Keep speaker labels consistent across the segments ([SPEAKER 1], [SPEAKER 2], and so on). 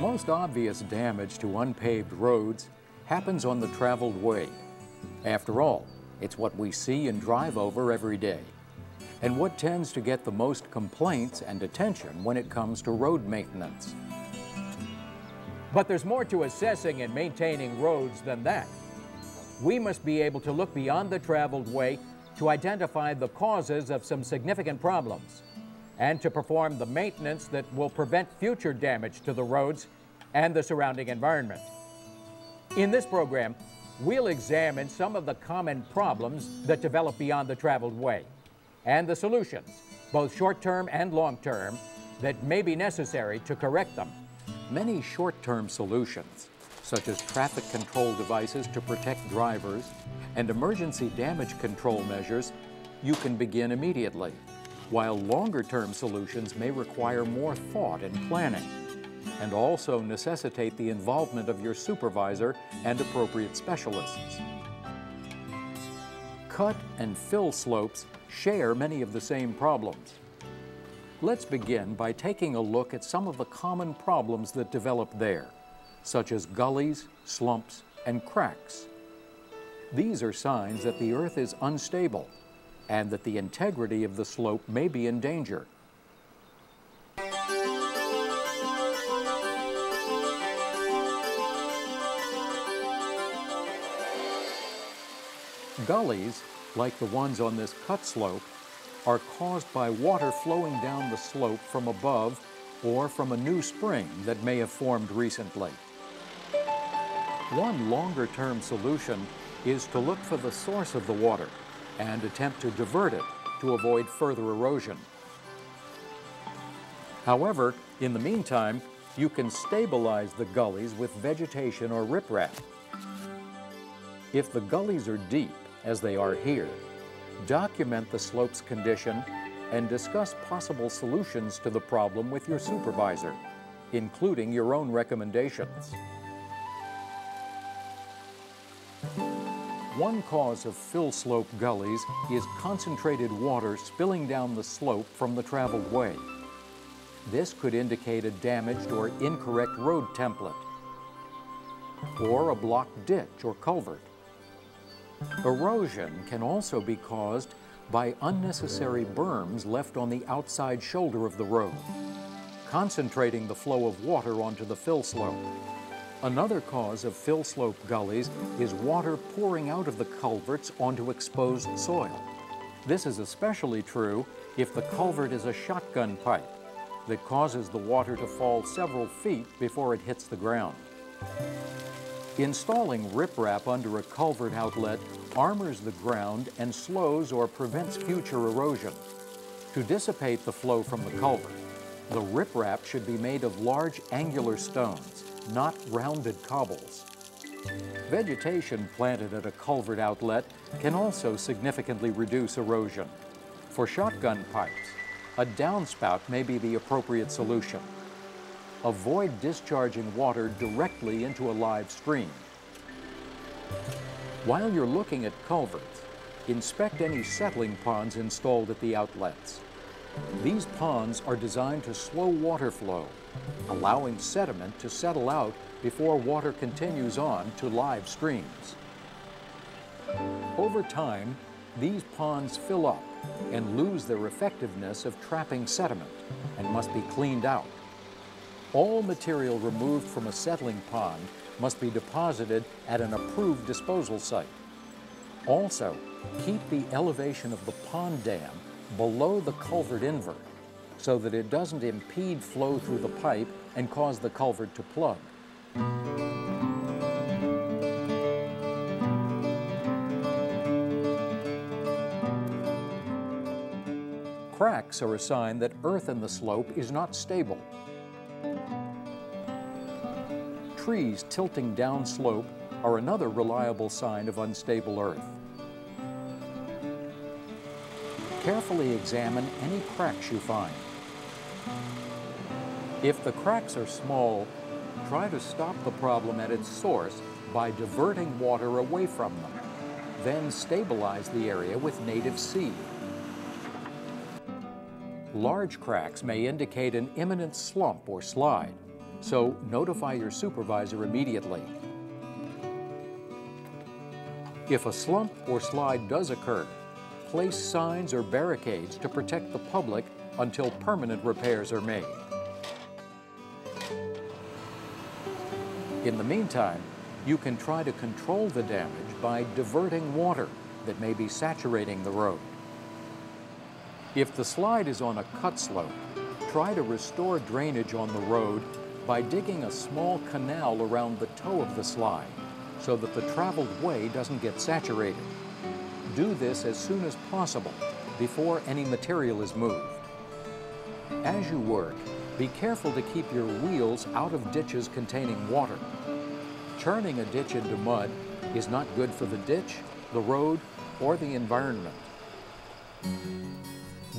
[SPEAKER 1] The most obvious damage to unpaved roads happens on the traveled way. After all, it's what we see and drive over every day, and what tends to get the most complaints and attention when it comes to road maintenance.
[SPEAKER 2] But there's more to assessing and maintaining roads than that. We must be able to look beyond the traveled way to identify the causes of some significant problems and to perform the maintenance that will prevent future damage to the roads and the surrounding environment. In this program, we'll examine some of the common problems that develop beyond the traveled way and the solutions, both short-term and long-term, that may be necessary to correct them.
[SPEAKER 1] Many short-term solutions, such as traffic control devices to protect drivers and emergency damage control measures, you can begin immediately, while longer-term solutions may require more thought and planning and also necessitate the involvement of your supervisor and appropriate specialists. Cut and fill slopes share many of the same problems. Let's begin by taking a look at some of the common problems that develop there, such as gullies, slumps, and cracks. These are signs that the earth is unstable and that the integrity of the slope may be in danger. Gullies, like the ones on this cut slope, are caused by water flowing down the slope from above or from a new spring that may have formed recently. One longer-term solution is to look for the source of the water and attempt to divert it to avoid further erosion. However, in the meantime, you can stabilize the gullies with vegetation or riprap. If the gullies are deep, as they are here, document the slope's condition and discuss possible solutions to the problem with your supervisor, including your own recommendations. One cause of fill slope gullies is concentrated water spilling down the slope from the traveled way. This could indicate a damaged or incorrect road template, or a blocked ditch or culvert. Erosion can also be caused by unnecessary berms left on the outside shoulder of the road, concentrating the flow of water onto the fill slope. Another cause of fill slope gullies is water pouring out of the culverts onto exposed soil. This is especially true if the culvert is a shotgun pipe that causes the water to fall several feet before it hits the ground. Installing riprap under a culvert outlet armors the ground and slows or prevents future erosion. To dissipate the flow from the culvert, the riprap should be made of large angular stones, not rounded cobbles. Vegetation planted at a culvert outlet can also significantly reduce erosion. For shotgun pipes, a downspout may be the appropriate solution. Avoid discharging water directly into a live stream. While you're looking at culverts, inspect any settling ponds installed at the outlets. These ponds are designed to slow water flow, allowing sediment to settle out before water continues on to live streams. Over time, these ponds fill up and lose their effectiveness of trapping sediment and must be cleaned out. All material removed from a settling pond must be deposited at an approved disposal site. Also, keep the elevation of the pond dam below the culvert invert so that it doesn't impede flow through the pipe and cause the culvert to plug. Cracks are a sign that earth in the slope is not stable Trees tilting downslope are another reliable sign of unstable earth. Carefully examine any cracks you find. If the cracks are small, try to stop the problem at its source by diverting water away from them. Then stabilize the area with native seed. Large cracks may indicate an imminent slump or slide. so notify your supervisor immediately. If a slump or slide does occur, place signs or barricades to protect the public until permanent repairs are made. In the meantime, you can try to control the damage by diverting water that may be saturating the road. If the slide is on a cut slope, try to restore drainage on the road by digging a small canal around the toe of the slide so that the traveled way doesn't get saturated. Do this as soon as possible before any material is moved. As you work, be careful to keep your wheels out of ditches containing water. Churning a ditch into mud is not good for the ditch, the road, or the environment.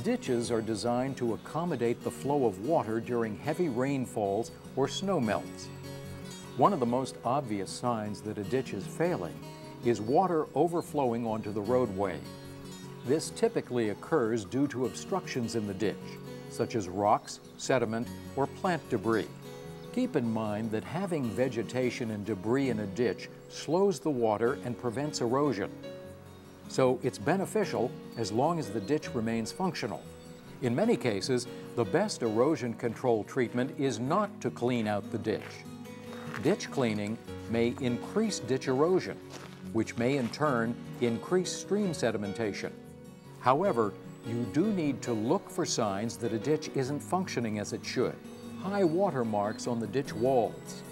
[SPEAKER 1] Ditches are designed to accommodate the flow of water during heavy rainfalls or snow melts. One of the most obvious signs that a ditch is failing is water overflowing onto the roadway. This typically occurs due to obstructions in the ditch, such as rocks, sediment, or plant debris. Keep in mind that having vegetation and debris in a ditch slows the water and prevents erosion. So it's beneficial as long as the ditch remains functional. In many cases, the best erosion control treatment is not to clean out the ditch. Ditch cleaning may increase ditch erosion, which may in turn increase stream sedimentation. However, you do need to look for signs that a ditch isn't functioning as it should. High water marks on the ditch walls,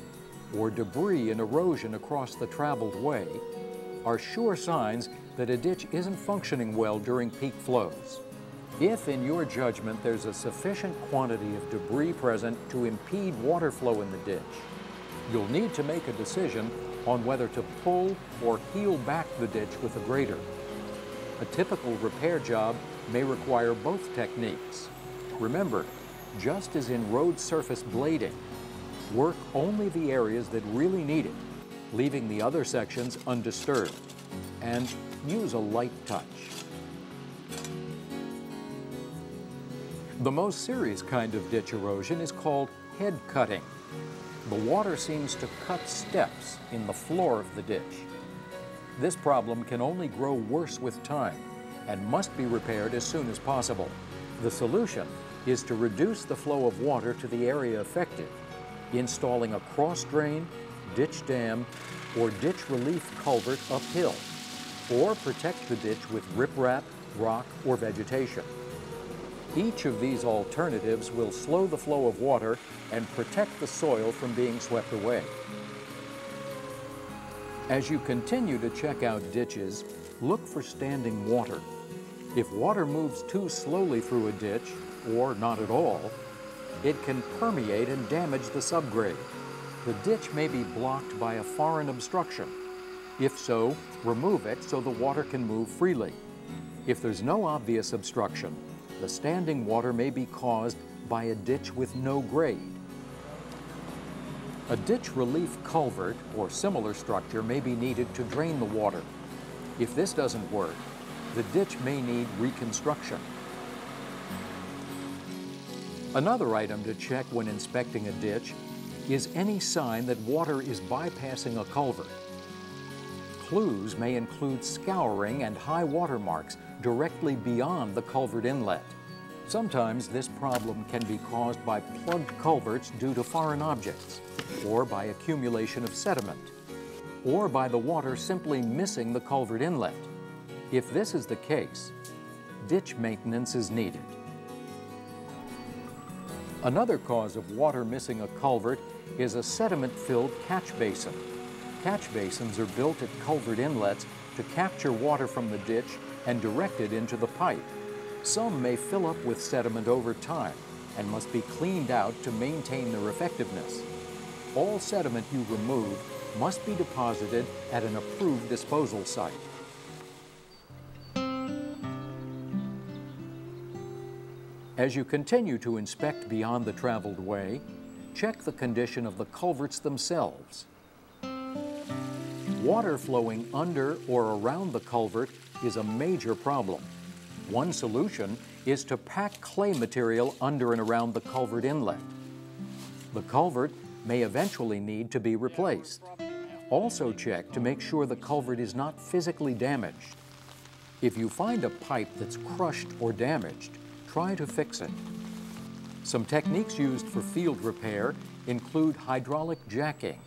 [SPEAKER 1] or debris and erosion across the traveled way are sure signs that a ditch isn't functioning well during peak flows. If, in your judgment, there's a sufficient quantity of debris present to impede water flow in the ditch, you'll need to make a decision on whether to pull or heel back the ditch with a grader. A typical repair job may require both techniques. Remember, just as in road surface blading, work only the areas that really need it, leaving the other sections undisturbed, and use a light touch. The most serious kind of ditch erosion is called head cutting. The water seems to cut steps in the floor of the ditch. This problem can only grow worse with time and must be repaired as soon as possible. The solution is to reduce the flow of water to the area affected, installing a cross drain, ditch dam, or ditch relief culvert uphill, or protect the ditch with riprap, rock, or vegetation. Each of these alternatives will slow the flow of water and protect the soil from being swept away. As you continue to check out ditches, look for standing water. If water moves too slowly through a ditch, or not at all, it can permeate and damage the subgrade. The ditch may be blocked by a foreign obstruction. If so, remove it so the water can move freely. If there's no obvious obstruction, the standing water may be caused by a ditch with no grade. A ditch relief culvert or similar structure may be needed to drain the water. If this doesn't work, the ditch may need reconstruction. Another item to check when inspecting a ditch is any sign that water is bypassing a culvert. Clues may include scouring and high water marks directly beyond the culvert inlet. Sometimes this problem can be caused by plugged culverts due to foreign objects, or by accumulation of sediment, or by the water simply missing the culvert inlet. If this is the case, ditch maintenance is needed. Another cause of water missing a culvert is a sediment-filled catch basin. Catch basins are built at culvert inlets to capture water from the ditch and direct it into the pipe. Some may fill up with sediment over time and must be cleaned out to maintain their effectiveness. All sediment you remove must be deposited at an approved disposal site. As you continue to inspect beyond the traveled way, check the condition of the culverts themselves. Water flowing under or around the culvert is a major problem. One solution is to pack clay material under and around the culvert inlet. The culvert may eventually need to be replaced. Also check to make sure the culvert is not physically damaged. If you find a pipe that's crushed or damaged, try to fix it. Some techniques used for field repair include hydraulic jacking,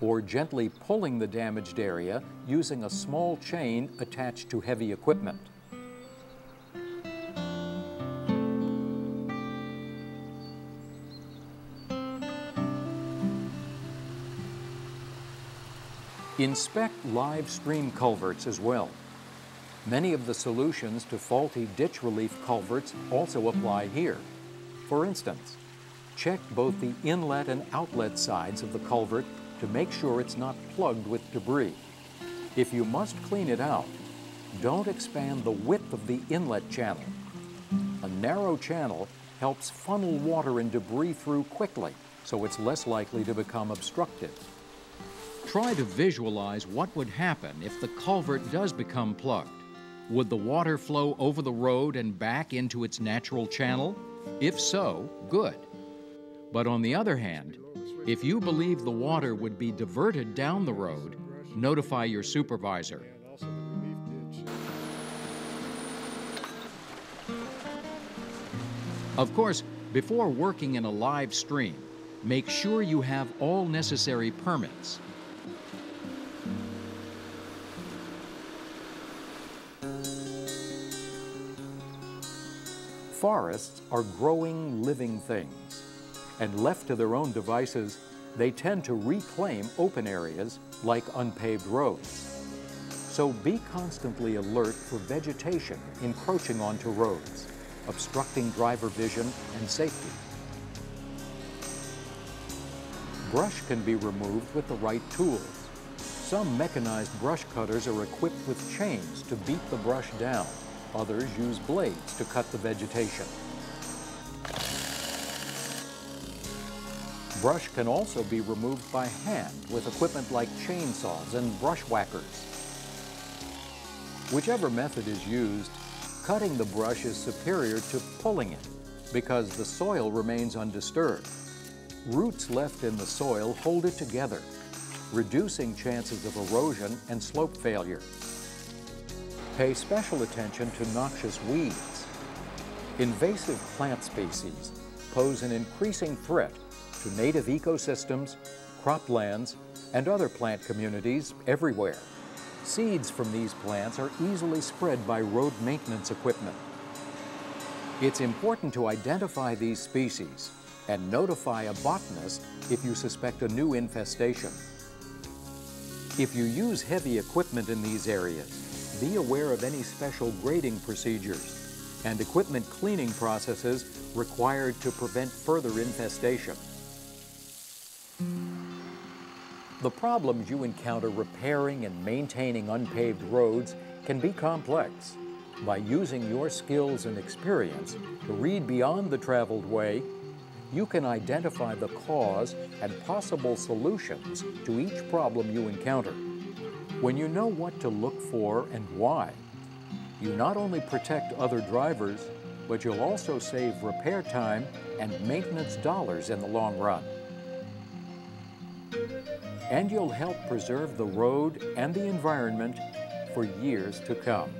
[SPEAKER 1] or gently pulling the damaged area using a small chain attached to heavy equipment. Inspect live stream culverts as well. Many of the solutions to faulty ditch relief culverts also apply here. For instance, check both the inlet and outlet sides of the culvert to make sure it's not plugged with debris. If you must clean it out, don't expand the width of the inlet channel. A narrow channel helps funnel water and debris through quickly, so it's less likely to become obstructed. Try to visualize what would happen if the culvert does become plugged. Would the water flow over the road and back into its natural channel? If so, good. But on the other hand, if you believe the water would be diverted down the road, notify your supervisor. Of course, before working in a live stream, make sure you have all necessary permits. Forests are growing living things and left to their own devices, they tend to reclaim open areas like unpaved roads. So be constantly alert for vegetation encroaching onto roads, obstructing driver vision and safety. Brush can be removed with the right tools. Some mechanized brush cutters are equipped with chains to beat the brush down. Others use blades to cut the vegetation. Brush can also be removed by hand with equipment like chainsaws and brush whackers. Whichever method is used, cutting the brush is superior to pulling it because the soil remains undisturbed. Roots left in the soil hold it together, reducing chances of erosion and slope failure. Pay special attention to noxious weeds. Invasive plant species pose an increasing threat to native ecosystems, croplands, and other plant communities everywhere. Seeds from these plants are easily spread by road maintenance equipment. It's important to identify these species and notify a botanist if you suspect a new infestation. If you use heavy equipment in these areas, be aware of any special grading procedures and equipment cleaning processes required to prevent further infestation. The problems you encounter repairing and maintaining unpaved roads can be complex. By using your skills and experience to read beyond the traveled way, you can identify the cause and possible solutions to each problem you encounter. When you know what to look for and why, you not only protect other drivers, but you'll also save repair time and maintenance dollars in the long run and you'll help preserve the road and the environment for years to come.